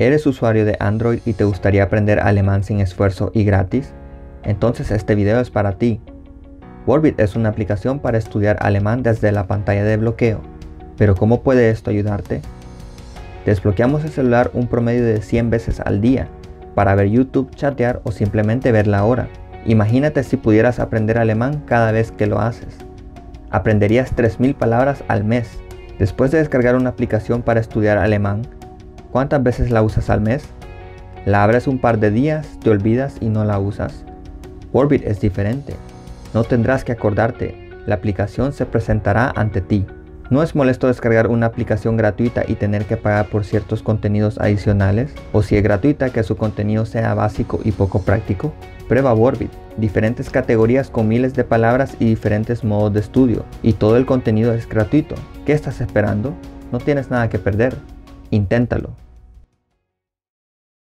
¿Eres usuario de Android y te gustaría aprender alemán sin esfuerzo y gratis? Entonces este video es para ti. Wordbit es una aplicación para estudiar alemán desde la pantalla de bloqueo. Pero ¿cómo puede esto ayudarte? Desbloqueamos el celular un promedio de 100 veces al día para ver YouTube, chatear o simplemente ver la hora. Imagínate si pudieras aprender alemán cada vez que lo haces. Aprenderías 3.000 palabras al mes. Después de descargar una aplicación para estudiar alemán, ¿Cuántas veces la usas al mes? La abres un par de días, te olvidas y no la usas. Orbit es diferente. No tendrás que acordarte. La aplicación se presentará ante ti. ¿No es molesto descargar una aplicación gratuita y tener que pagar por ciertos contenidos adicionales? ¿O si es gratuita que su contenido sea básico y poco práctico? Prueba Wordbit, diferentes categorías con miles de palabras y diferentes modos de estudio, y todo el contenido es gratuito. ¿Qué estás esperando? No tienes nada que perder. Inténtalo.